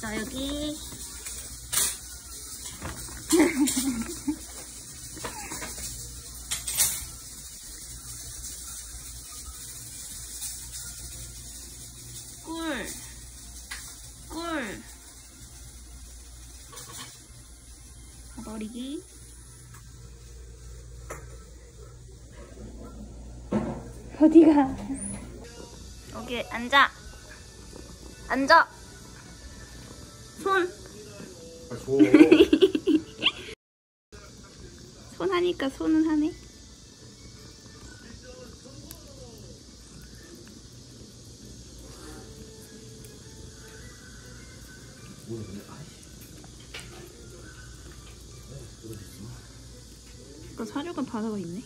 있어 여기? 꿀. 꿀. 버리기. 어디가? 여기 앉아. 앉아. 아, 줘. 손 하니까 손은 하네. 이거 사료가 바다가 있네.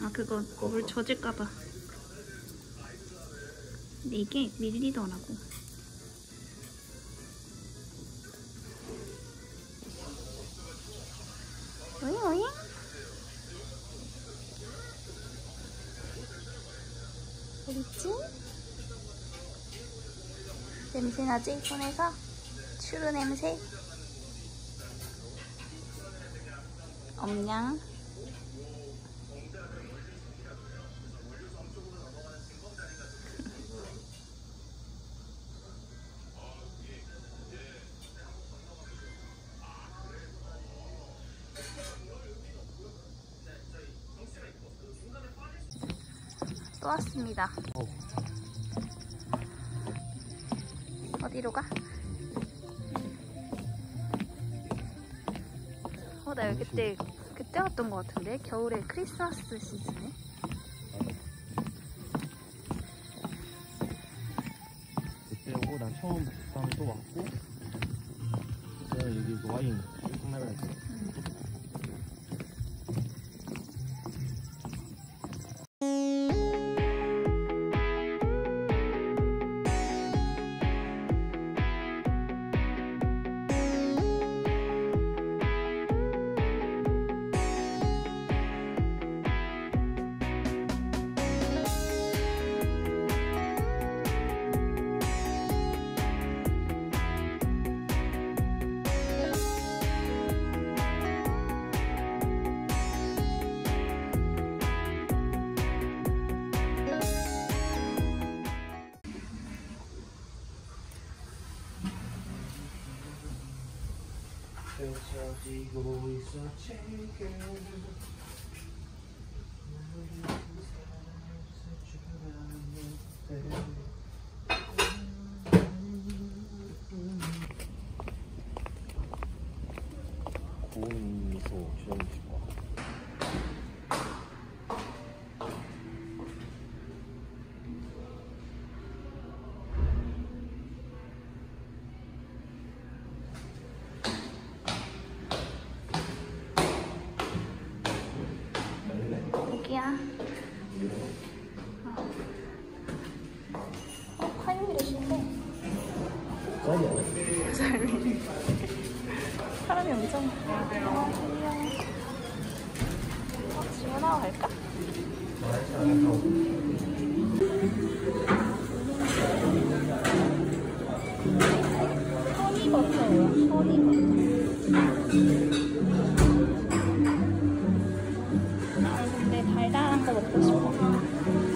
아 그거 물 젖을까봐. 근데 이게 밀리더라고. 냄새 나지? 손에서? 추루 냄새? 없냐? 또 왔습니다. 어. 어디로 가? 어, 나 여기 그때, 그때 왔던 것 같은데? 겨울에 크리스마스 시즌에? 그때 오고, 난 처음 다음에 또 왔고, 그때 여기 그 와인 카메라 있어. 쌀이야 사람이 엄청 많아. 어, 지원하고 갈까? 허니버터야, 허니버터. 아, 근데 달달한 거 먹고 싶어.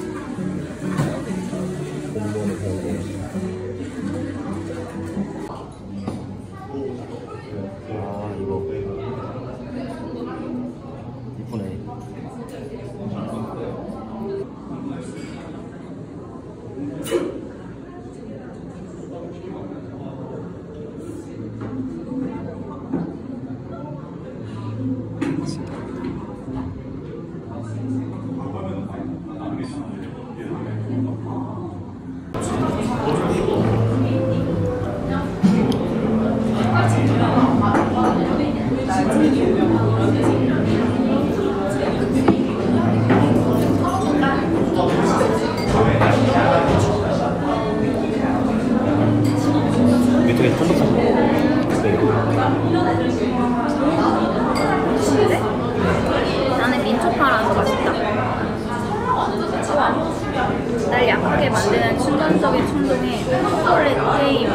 만드는 순간적인 충동에 초콜릿 게임,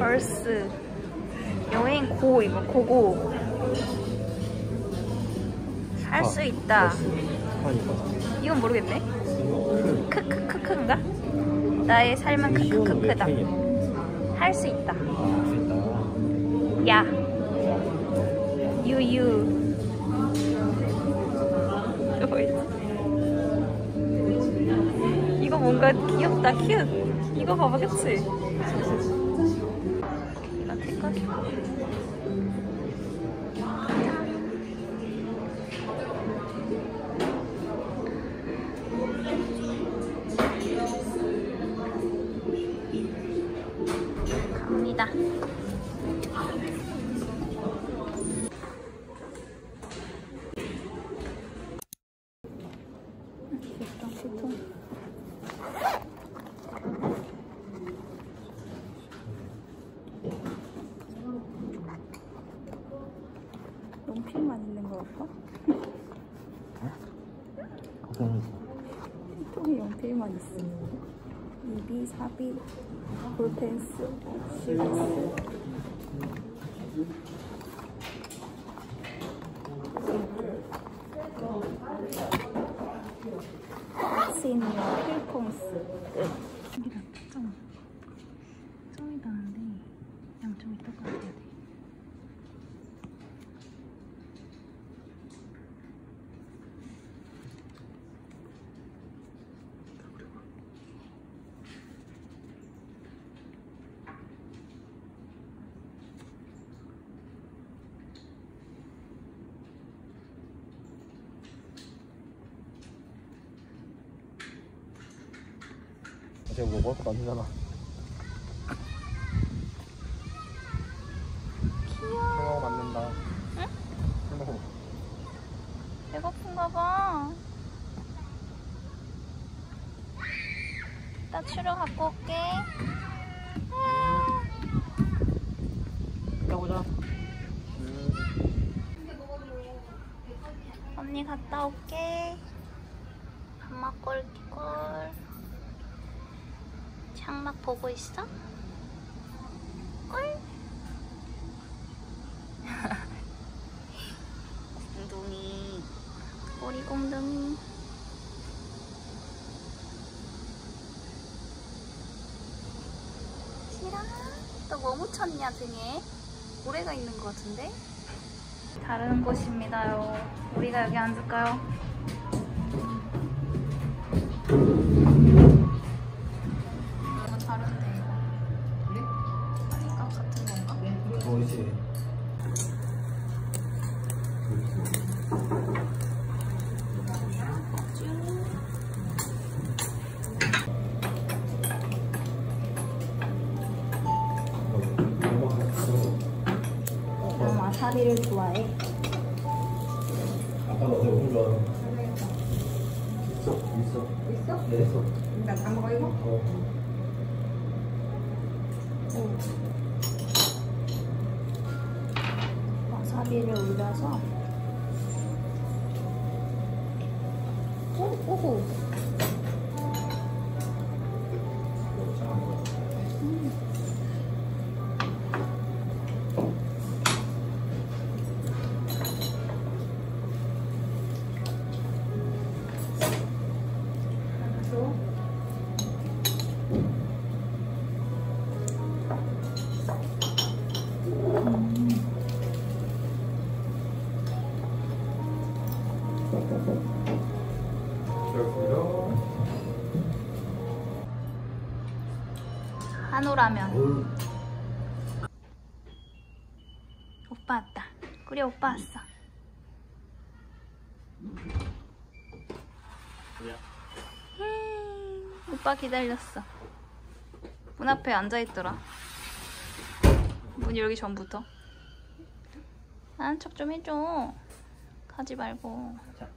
벌스. 여행 고 이거 고고. 살 수 있다. 이건 모르겠네. 크크크크인가? 나의 삶은 크크크크다. 할 수 있다. 야. 유유. 뭐지? 이거 뭔가 귀엽다, 큐. 이거 봐봐, 그치? 걱정했어. 피통에 용필만 있어. 이비, 사비, 볼펜스, 시리스. 시니어 필콩스 끝. 이게 점. 점이 다른데 양쪽이 똑같아야 돼. 뭐 먹을 것도 아니잖아. 귀여워. 맞는다. 응? 생각 배고픈가 봐. 나 추러 갖고 올게. 아, 가보자. 언니 갔다 올게. 밥 먹고 올걸. 창밖 보고 있어? 꿀. 공둥이. 꼬리 공둥이. 싫어? 너뭐 묻혔냐 등에? 모래가 있는 것 같은데? 다른 곳입니다요. 우리가 여기 앉을까요? 와사비를 좋아해. 아까 어제 오늘 좋아. 있어, 있어. 있어? 네, 있어. 일단 다 먹어 이거? 어. 와사비를 올려서 오, 오호 라면 오빠 왔다. 우리 오빠 왔어. 음, 오빠 기다렸어. 문 앞에 앉아있더라. 문 열기 전부터. 아는 척좀 해줘. 가지 말고. 자.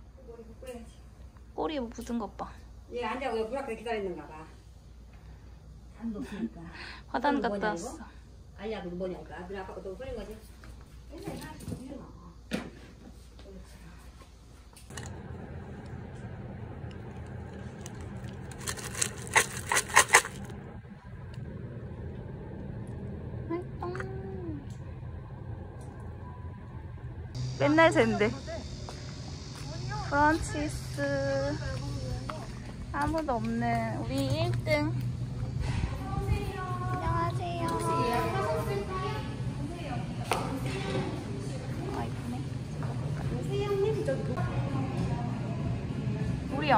꼬리에 뭐 묻은 것 봐. 얘 앉아고 여기 앞에 기다리는가 봐. 없으니까. 화단 갔다? 왔어. 알약이 뭐냐니까. 그래 아까 또 뿌린 거지. 맨날 샌대. 프란치스. 아무도 없는 우리 1등.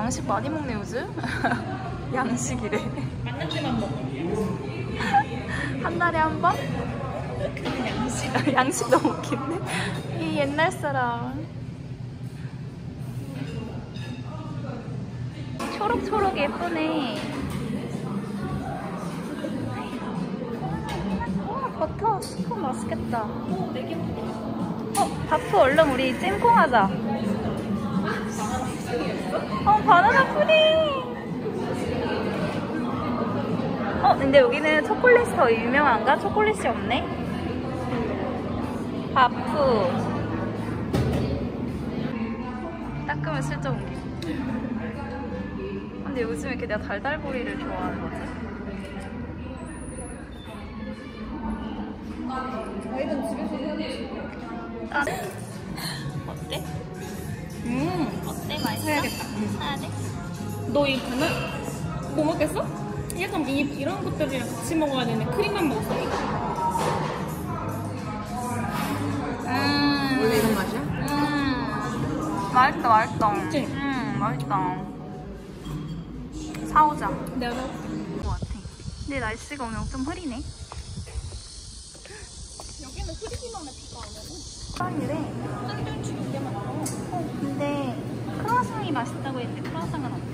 양식 많이 먹네 요즘. 양식이래. 만날 때만 먹어. 한 달에 한 번? 양식. 양식 너무 웃긴데? 이 옛날 사람. 초록초록 예쁘네. 와, 버터 스콘 맛있겠다. 어, 바프 얼른 우리 찜콩 하자. 어, 바나나 푸딩! 어, 근데 여기는 초콜릿이 더 유명한가? 초콜릿이 없네? 바프. 닦으면 옮기. 근데 요즘에 이렇게 내가 달달보리를 좋아하는 거지? 아, 어때? 음, 어때? 맛있어? 사야겠다. 사야 돼? 너 이거 하나? 뭐 먹겠어? 약간 이, 이런 것들이랑 같이 먹어야 되는데 크림만 먹었어. 음. 원래 이런 맛이야? 음. 맛있다, 맛있다. 그치? 음, 맛있다. 사오자. 내가 것 같아. 근데 날씨가 오늘 좀 흐리네. 여기는 흐리기만 해 비가 안 오고. 빵이래. 한달 주는 게만 알아. 어, 근데 크로아상이 맛있다 고 했는데 크로아상은 어때?